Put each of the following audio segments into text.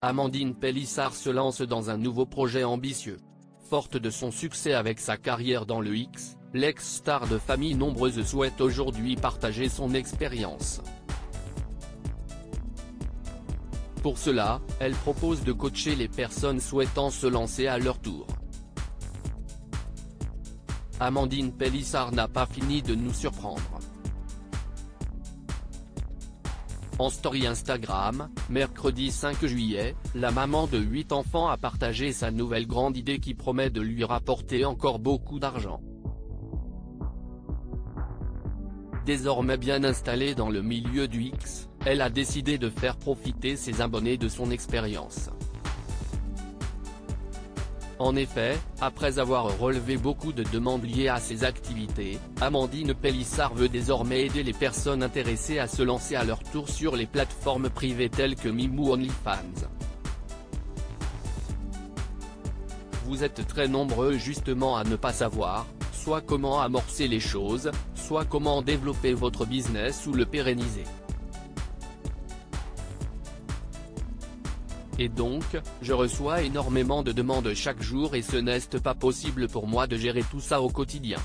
Amandine Pélissard se lance dans un nouveau projet ambitieux. Forte de son succès avec sa carrière dans le X, l'ex-star de famille nombreuse souhaite aujourd'hui partager son expérience. Pour cela, elle propose de coacher les personnes souhaitant se lancer à leur tour. Amandine Pélissard n'a pas fini de nous surprendre. En story Instagram, mercredi 5 juillet, la maman de 8 enfants a partagé sa nouvelle grande idée qui promet de lui rapporter encore beaucoup d'argent. Désormais bien installée dans le milieu du X, elle a décidé de faire profiter ses abonnés de son expérience. En effet, après avoir relevé beaucoup de demandes liées à ses activités, Amandine Pélissard veut désormais aider les personnes intéressées à se lancer à leur tour sur les plateformes privées telles que Mimou OnlyFans. Vous êtes très nombreux justement à ne pas savoir, soit comment amorcer les choses, soit comment développer votre business ou le pérenniser. Et donc, je reçois énormément de demandes chaque jour et ce n'est pas possible pour moi de gérer tout ça au quotidien.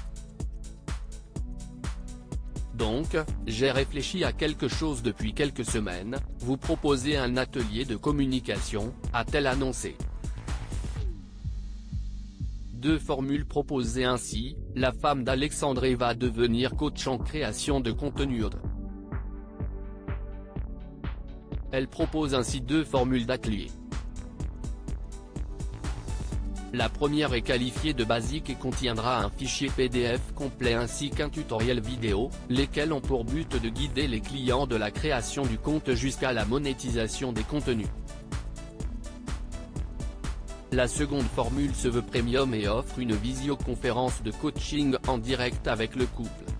Donc, j'ai réfléchi à quelque chose depuis quelques semaines, vous proposer un atelier de communication, a-t-elle annoncé. Deux formules proposées ainsi, la femme d'Alexandre va devenir coach en création de contenu Elle propose ainsi deux formules d'atelier. La première est qualifiée de basique et contiendra un fichier PDF complet ainsi qu'un tutoriel vidéo, lesquels ont pour but de guider les clients de la création du compte jusqu'à la monétisation des contenus. La seconde formule se veut premium et offre une visioconférence de coaching en direct avec le couple.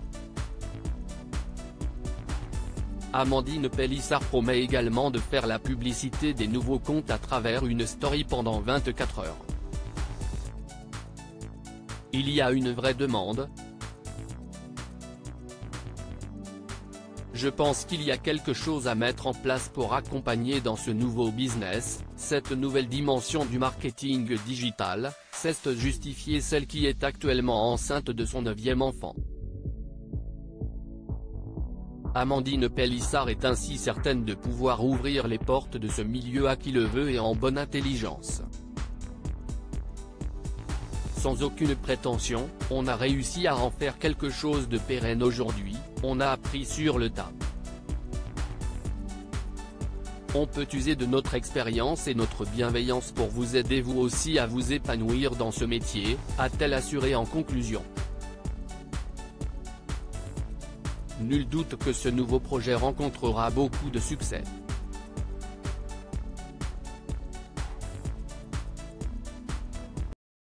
Amandine Pélissard promet également de faire la publicité des nouveaux comptes à travers une story pendant 24 heures. Il y a une vraie demande. Je pense qu'il y a quelque chose à mettre en place pour accompagner dans ce nouveau business, cette nouvelle dimension du marketing digital, c'est justifier celle qui est actuellement enceinte de son neuvième enfant. Amandine Pélissard est ainsi certaine de pouvoir ouvrir les portes de ce milieu à qui le veut et en bonne intelligence. Sans aucune prétention, on a réussi à en faire quelque chose de pérenne aujourd'hui, on a appris sur le tas. On peut user de notre expérience et notre bienveillance pour vous aider vous aussi à vous épanouir dans ce métier, a-t-elle assuré en conclusion. Nul doute que ce nouveau projet rencontrera beaucoup de succès.